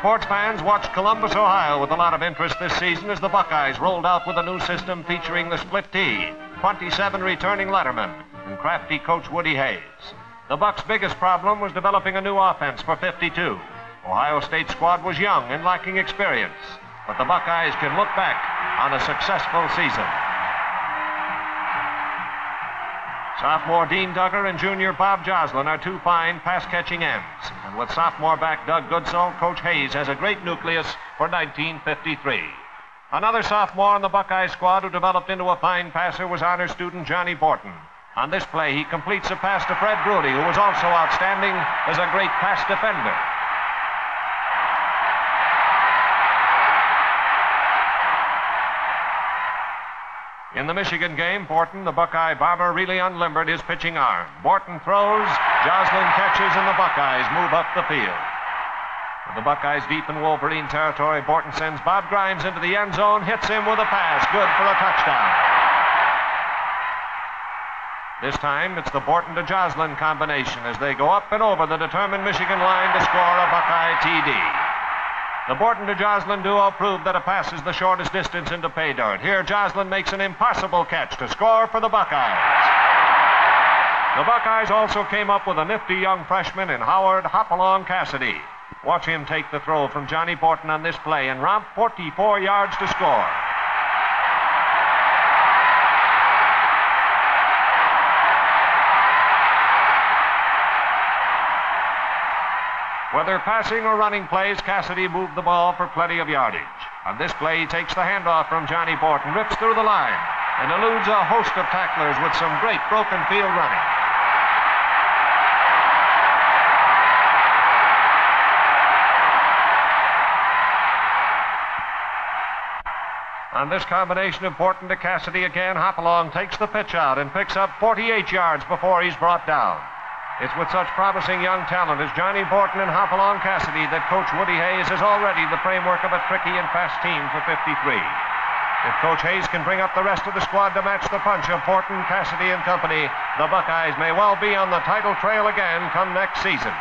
Sports fans watched Columbus, Ohio with a lot of interest this season as the Buckeyes rolled out with a new system featuring the split T, 27 returning lettermen, and crafty coach Woody Hayes. The Bucks' biggest problem was developing a new offense for 52. Ohio State squad was young and lacking experience, but the Buckeyes can look back on a successful season. Sophomore Dean Dugger and junior Bob Joslin are two fine pass-catching ends. And with sophomore back Doug Goodsell, Coach Hayes has a great nucleus for 1953. Another sophomore on the Buckeye squad who developed into a fine passer was honor student Johnny Borton. On this play, he completes a pass to Fred Bruney, who was also outstanding as a great pass defender. In the Michigan game, Borton, the Buckeye bomber, really unlimbered his pitching arm. Borton throws, Joslin catches, and the Buckeyes move up the field. With the Buckeyes deep in Wolverine territory, Borton sends Bob Grimes into the end zone, hits him with a pass, good for a touchdown. This time, it's the Borton to Joslin combination as they go up and over the determined Michigan line to score a Buckeye TD. The Borton to Joslin duo proved that a pass is the shortest distance into pay dirt. Here, Joslin makes an impossible catch to score for the Buckeyes. The Buckeyes also came up with a nifty young freshman in Howard Hopalong Cassady. Watch him take the throw from Johnny Borton on this play and romp 44 yards to score. Whether passing or running plays, Cassady moved the ball for plenty of yardage. On this play, he takes the handoff from Johnny Borton, rips through the line, and eludes a host of tacklers with some great broken field running. On this combination of Borton to Cassidy again, Hopalong takes the pitch out and picks up 48 yards before he's brought down. It's with such promising young talent as Johnny Borton and Hopalong Cassady that Coach Woody Hayes is already the framework of a tricky and fast team for 53. If Coach Hayes can bring up the rest of the squad to match the punch of Borton, Cassady, and company, the Buckeyes may well be on the title trail again come next season.